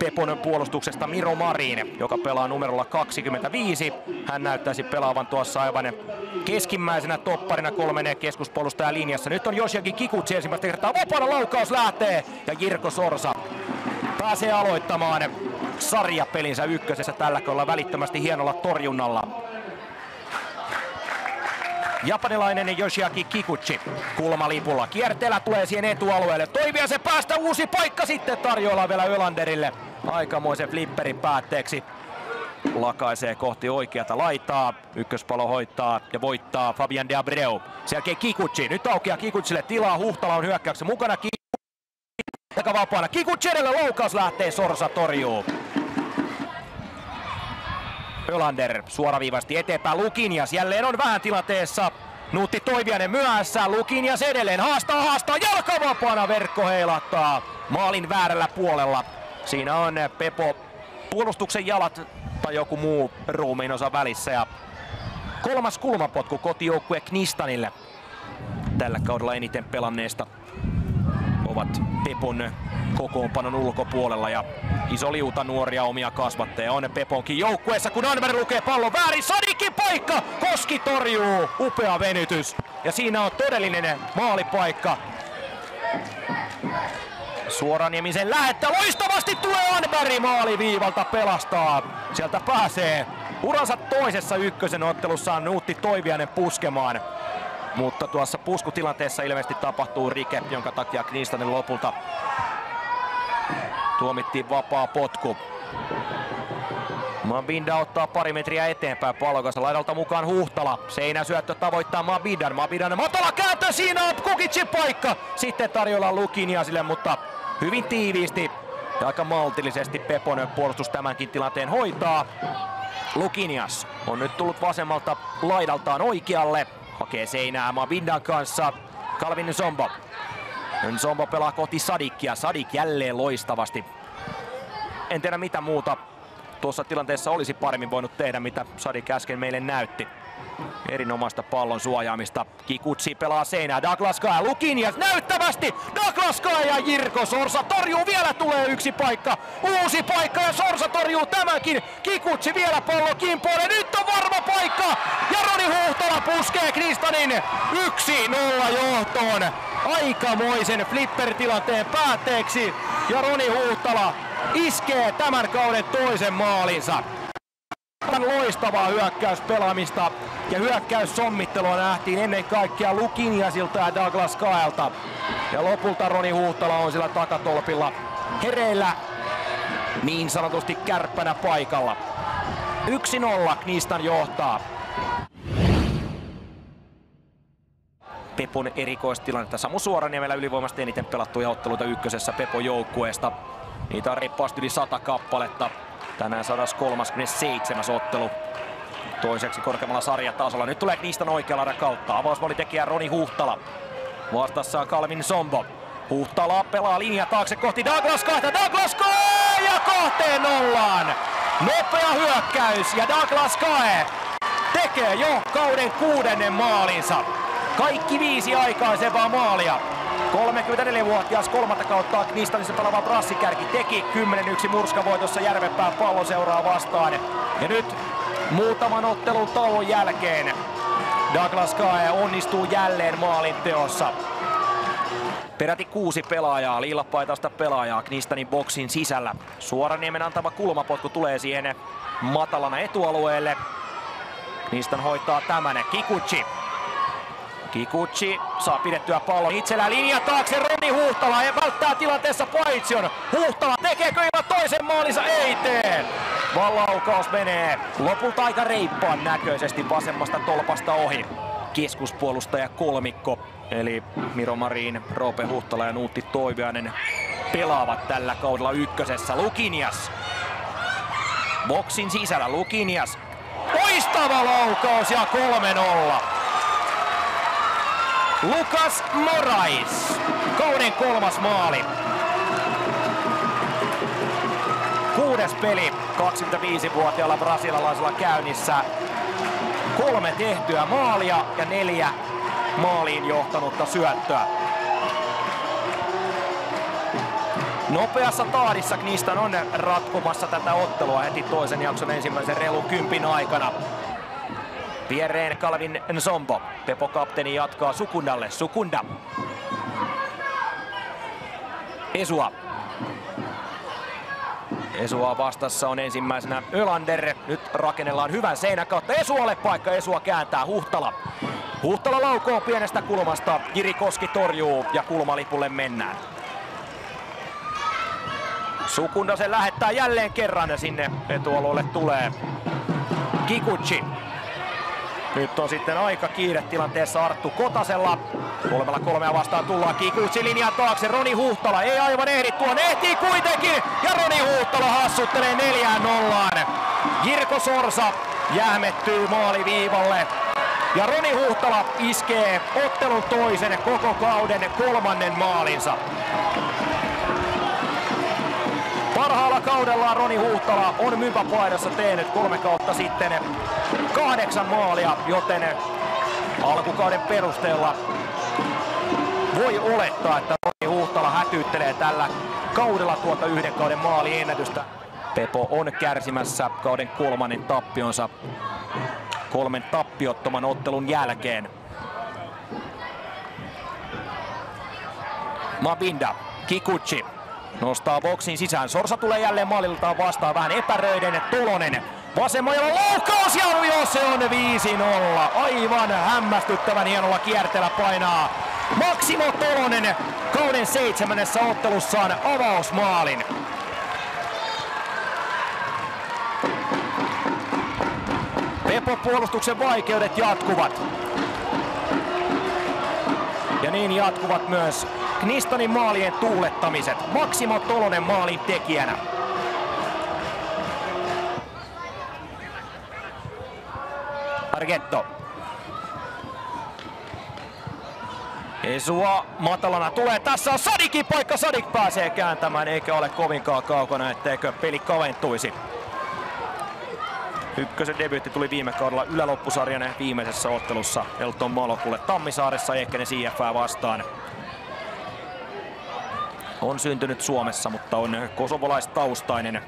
Pepon puolustuksesta Miro Marin, joka pelaa numerolla 25. Hän näyttäisi pelaavan tuossa aivan keskimmäisenä topparina kolmenen keskuspuolustajan linjassa. Nyt on Josiakin Kikutsi ensimmäistä kertaa. Vapaana laukaus lähtee ja Jirko Sorsa pääsee aloittamaan sarjapelinsä ykkösessä tällä kaudella välittömästi hienolla torjunnalla. Japanilainen Yoshiaki Kikuchi kulmalipulla. Kierteellä tulee siihen etualueelle. Toivia se päästä uusi paikka sitten tarjolla vielä Ölanderille. Aikamoisen flipperin päätteeksi. Lakaisee kohti oikeata laitaa. Ykköspalo hoittaa ja voittaa Fabian de Abreu. Sen jälkeen Kikuchi. Nyt aukeaa Kikuchille tilaa. Huhtala on hyökkäyksessä mukana. Kikuchi vapaana. Kikuchi edellä loukaus lähtee. Sorsa torjuu. Ölander suoraviivasti eteenpäin. Lukinias jälleen on vähän tilanteessa. Nuutti Toivianen myöhässä. Lukinias edelleen haastaa, haastaa. Jalka vapaana. Verkko heilattaa. Maalin väärällä puolella. Siinä on Pepo puolustuksen jalat tai joku muu ruumiin osa välissä. Ja kolmas kulmapotku kotijoukkue Knistanille. Tällä kaudella eniten pelanneesta ovat Pepon kokoonpanon ulkopuolella ja iso liuta nuoria omia kasvatteja on Peponkin joukkueessa, kun Anver lukee pallon väärin. Sadikin paikka! Koski torjuu. Upea venytys. Ja siinä on todellinen maalipaikka. Suoraniemisen lähettä loistavasti tulee Anberg maaliviivalta pelastaa. Sieltä pääsee uransa toisessa ykkösen ottelussaan Nuutti Toivianen puskemaan. Mutta tuossa puskutilanteessa ilmeisesti tapahtuu rike, jonka takia Knistanen lopulta tuomittiin vapaa potku. Mabinda ottaa pari metriä eteenpäin pallokassa laidalta mukaan Huhtala. Seinä syöttö tavoittaa Mabidan. Mabidan matala kääntö, siinä on Kukicin paikka. Sitten tarjolla Lukiniasille, mutta hyvin tiiviisti ja aika maltillisesti Peponen puolustus tämänkin tilanteen hoitaa. Lukinias on nyt tullut vasemmalta laidaltaan oikealle. Hakee seinää Mabindan kanssa. Calvin Zombo. Zombo pelaa kohti Sadikia. Sadik jälleen loistavasti. En tiedä mitä muuta tuossa tilanteessa olisi paremmin voinut tehdä, mitä Sadik äsken meille näytti. Erinomaista pallon suojaamista. Kikutsi pelaa seinää. Douglas Kaya Lukinias näyttävästi. Douglas Kaya ja Jirko Sorsa torjuu. Vielä tulee yksi paikka. Uusi paikka ja Sorsa torjuu tämänkin. Kikutsi vielä pallo kimpoille. Nyt on varma paikka. Ja Roni Huhtala puskee Kristanin 1-0 johtoon. Aikamoisen flipper-tilanteen päätteeksi. Ja Roni Huhtala iskee tämän kauden toisen maalinsa. Loistavaa hyökkäyspelaamista ja hyökkäyssommittelua nähtiin ennen kaikkea Lukiniasilta ja Douglas Kaelta. Ja lopulta Roni Huhtala on sillä takatolpilla hereillä niin sanotusti kärppänä paikalla. 1-0 Knistan johtaa. Pepon erikoistilannetta. Samu Suoraniemellä ylivoimasti eniten pelattuja otteluita ykkösessä Pepon joukkueesta. Niitä on reippaasti yli 100 kappaletta. Tänään 137 ottelu toiseksi korkeammalla sarjatasolla. Nyt tulee Knistan oikealla kautta. Avausvalitekijä Roni Huhtala. Vastassa on Calvin Sombo. Huhtala pelaa linja taakse kohti Douglas kahta. Douglas Kae ja kahteen nollaan. Nopea hyökkäys ja Douglas Kae tekee jo kauden kuudennen maalinsa. Kaikki viisi aikaisempaa maalia 34-vuotias kolmatta kautta Knistanissa pelaava brassinkärki teki 10-1 murskavoitossa Järvenpään palloseuraa vastaan. Ja nyt muutaman ottelun tauon jälkeen Douglas Kae onnistuu jälleen maalin teossa. Peräti kuusi pelaajaa, liilapaitaista pelaajaa Knistanin boksin sisällä. Suoraniemen antama kulmapotku tulee siihen matalana etualueelle. Knistan hoitaa tämän. Kikuchi Kikuchi saa pidettyä pallon itsellä linja taakse Roni Huhtala ja välttää tilanteessa Paitsion. Huhtala tekeekö ihan toisen maalinsa? Ei tee. Vallaukaus menee lopulta aika reippaan näköisesti vasemmasta tolpasta ohi. Keskuspuolustaja kolmikko eli Miro Marin, Roope Huhtala ja Nuutti Toiviainen pelaavat tällä kaudella ykkösessä. Lukinias. Boksin sisällä Lukinias. Loistava laukaus ja 3-0. Lukas Morais, kauden kolmas maali. Kuudes peli 25-vuotiaalla brasilialaisella käynnissä. Kolme tehtyä maalia ja neljä maaliin johtanutta syöttöä. Nopeassa taadissa Knistan on ratkomassa tätä ottelua heti toisen jakson ensimmäisen reilu kympin aikana. Viereen Kalvin Nsombo. Pepo kapteeni jatkaa Sukundalle. Sukunda. Esua. Esua vastassa on ensimmäisenä Ölander. Nyt rakennellaan hyvän seinän kautta. Esualle paikka. Esua kääntää Huhtala. Huhtala laukoo pienestä kulmasta. Jiri Koski torjuu ja kulmalipulle mennään. Sukunda se lähettää jälleen kerran sinne etualueelle tulee Kikuchi. Nyt on sitten aika kiire tilanteessa Arttu Kotasella. Kolmella kolmea vastaan tullaan Kikuchi linjan taakse. Roni Huhtala ei aivan ehdi tuon. Ehtii kuitenkin ja Roni Huhtala hassuttelee neljään nollaan. Jirko Sorsa jähmettyy maaliviivalle. Ja Roni Huhtala iskee ottelun toisen koko kauden kolmannen maalinsa. Parhaalla kaudellaan Roni Huhtala on Mympäpaidassa tehnyt kolme kautta sitten kahdeksan maalia, joten alkukauden perusteella voi olettaa, että Roni Huhtala hätyyttelee tällä kaudella tuota yhden kauden maaliennätystä. Pepo on kärsimässä kauden kolmannen tappionsa kolmen tappiottoman ottelun jälkeen. Mabinda, Kikuchi nostaa boksin sisään. Sorsa tulee jälleen maaliltaan vastaan vähän epäröiden. Tulonen vasemmalla loukaus ja se on 5-0. Aivan hämmästyttävän hienolla kierteellä painaa Maksimo Tolonen kauden seitsemännessä ottelussaan avausmaalin. Pepo puolustuksen vaikeudet jatkuvat. Ja niin jatkuvat myös Knistonin maalien tuulettamiset. Maksimo Tolonen maalin tekijänä. Argetto. Esua matalana tulee. Tässä on Sadikin paikka. Sadik pääsee kääntämään eikä ole kovinkaan kaukana, etteikö peli kaventuisi. Ykkösen debyytti tuli viime kaudella yläloppusarjan viimeisessä ottelussa Elton Malokulle Tammisaaressa Ehkenen CF vastaan. On syntynyt Suomessa, mutta on kosovolaistaustainen.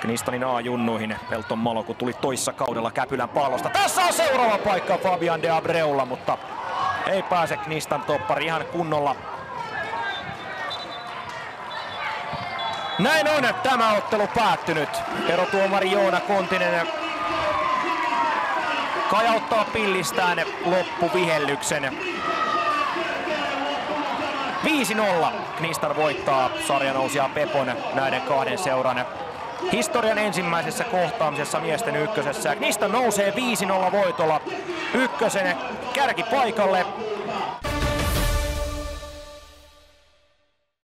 Knistanin A-junnuihin Elton Maloku tuli toissa kaudella Käpylän pallosta. Tässä on seuraava paikka Fabian de Abreulla, mutta ei pääse Knistan toppari ihan kunnolla Näin on tämä ottelu päättynyt. Erotuomari Joona Kontinen kajauttaa pillistään loppuvihellyksen. 5-0. Knistar voittaa sarjanousia Pepon näiden kahden seuran historian ensimmäisessä kohtaamisessa miesten ykkösessä. Knistar nousee 5-0 voitolla ykkösen kärkipaikalle.